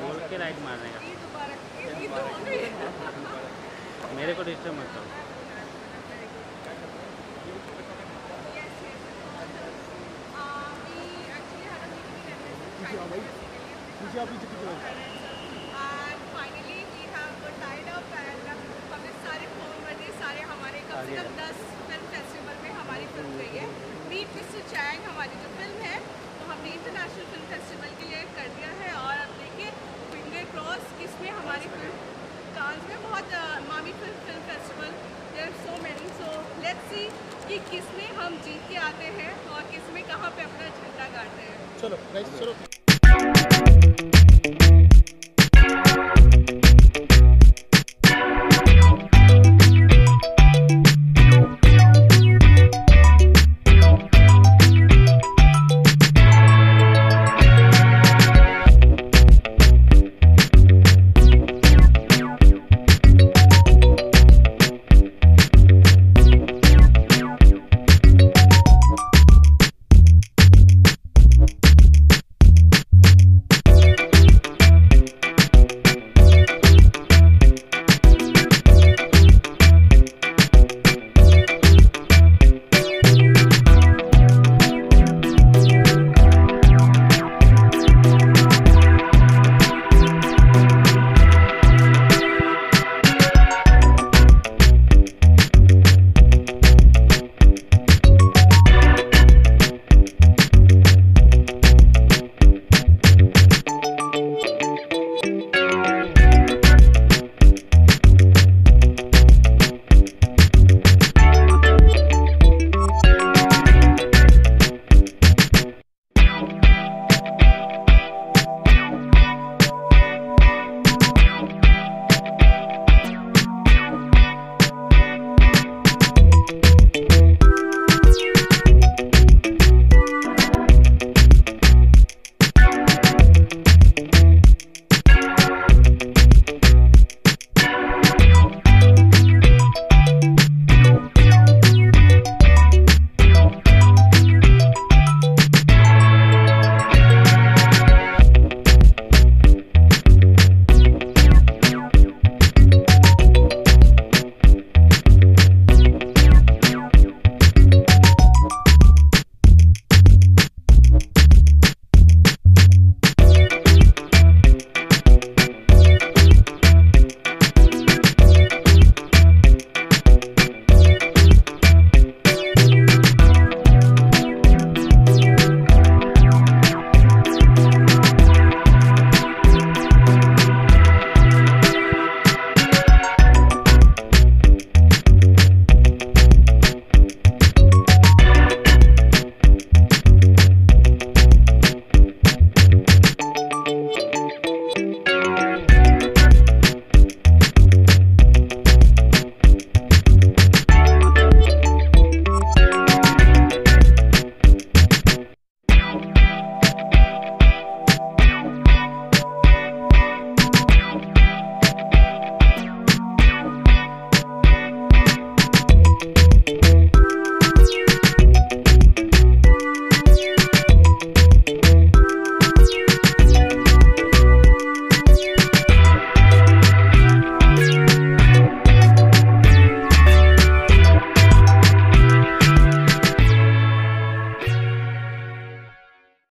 बोल के राइट मारने का मेरे को डिस्टर्ब मत करो सारे हमारे कम से कम दस फ़िल्म फेस्टिवल में हमारी फ़िल्म गई है मीट मिस्टर चैंग हमारी जो सी कि किसमें हम जीत के आते हैं और किसमें कहाँ पे अपना झंडा गाड़ते हैं। चलो चलो।